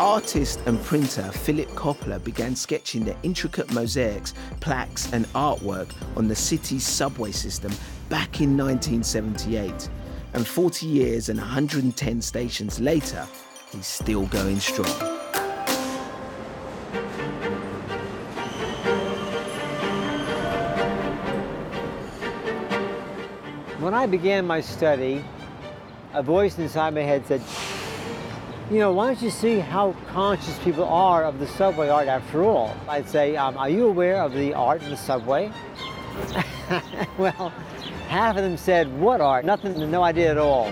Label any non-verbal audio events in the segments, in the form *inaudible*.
Artist and printer Philip Coppola began sketching the intricate mosaics, plaques, and artwork on the city's subway system back in 1978. And 40 years and 110 stations later, he's still going strong. When I began my study, a voice inside my head said, you know, why don't you see how conscious people are of the subway art after all? I'd say, um, are you aware of the art in the subway? *laughs* well, half of them said, what art? Nothing, no idea at all.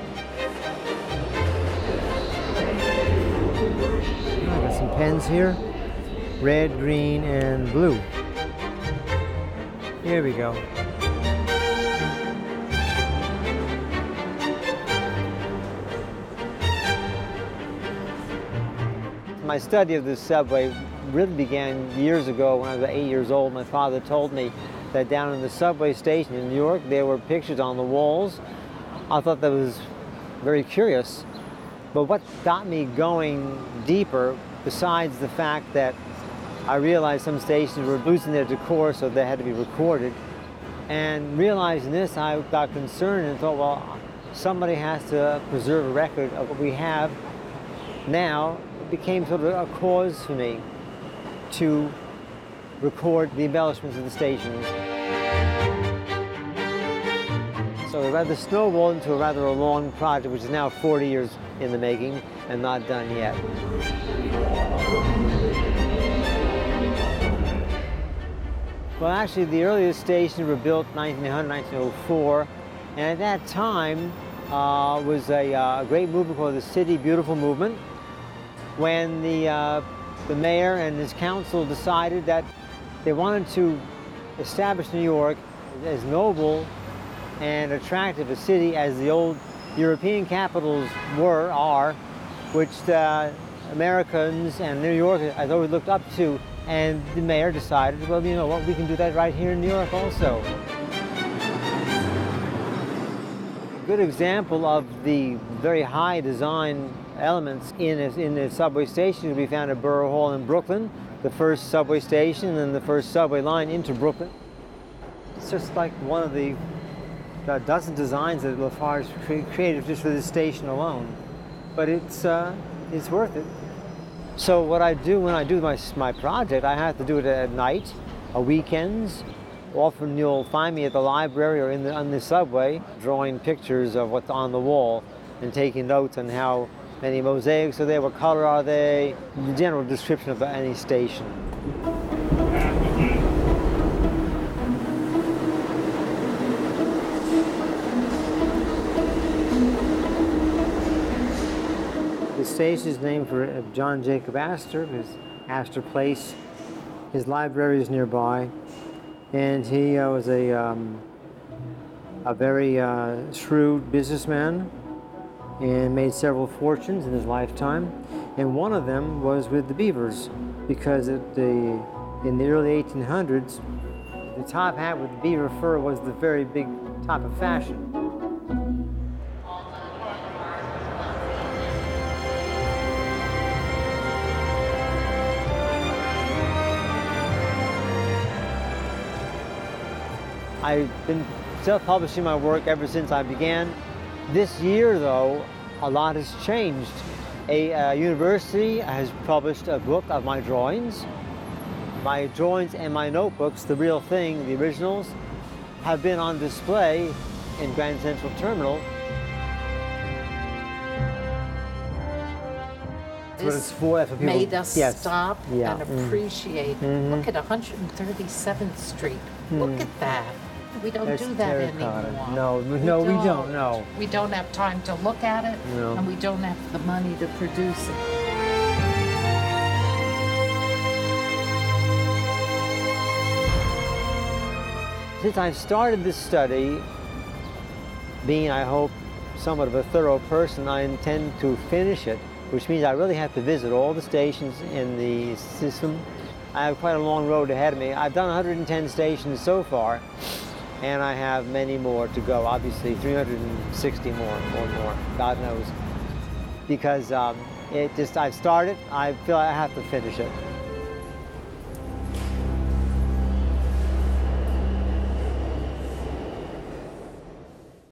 I got some pens here, red, green, and blue. Here we go. My study of the subway really began years ago when I was eight years old. My father told me that down in the subway station in New York there were pictures on the walls. I thought that was very curious. But what got me going deeper, besides the fact that I realized some stations were losing their decor so they had to be recorded, and realizing this, I got concerned and thought, well, somebody has to preserve a record of what we have now became sort of a cause for me to record the embellishments of the stations. So it rather snowballed into a rather a long project, which is now 40 years in the making and not done yet. Well, actually, the earliest stations were built 1900, 1904, and at that time uh, was a, uh, great movement called the City Beautiful Movement, when the, uh, the mayor and his council decided that they wanted to establish New York as noble and attractive a city as the old European capitals were, are, which the Americans and New York has always looked up to. And the mayor decided, well, you know what, we can do that right here in New York also. A good example of the very high design elements in, a, in the subway station we found at Borough Hall in Brooklyn, the first subway station and the first subway line into Brooklyn. It's just like one of the uh, dozen designs that Lafarge cre created just for this station alone. But it's, uh, it's worth it. So what I do when I do my, my project, I have to do it at night, or weekends. Often you'll find me at the library or in the, on the subway drawing pictures of what's on the wall and taking notes on how Many mosaics are there, what color are they, the general description of any station. The station is named for uh, John Jacob Astor, his Astor Place. His library is nearby, and he uh, was a, um, a very uh, shrewd businessman and made several fortunes in his lifetime. And one of them was with the beavers, because the, in the early 1800s, the top hat with the beaver fur was the very big top of fashion. I've been self-publishing my work ever since I began. This year, though, a lot has changed. A uh, university has published a book of my drawings. My drawings and my notebooks, the real thing, the originals, have been on display in Grand Central Terminal. That's what it's for. That's what people, made us yes. stop yeah. and mm. appreciate. Mm -hmm. Look at 137th Street. Mm. Look at that. We don't That's do that terracotta. anymore. No, we no, don't. we don't. No. We don't have time to look at it, no. and we don't have the money to produce it. Since I've started this study, being, I hope, somewhat of a thorough person, I intend to finish it, which means I really have to visit all the stations in the system. I have quite a long road ahead of me. I've done 110 stations so far, and I have many more to go. Obviously, 360 more or more, God knows. because um, it just, I've started, I feel I have to finish it.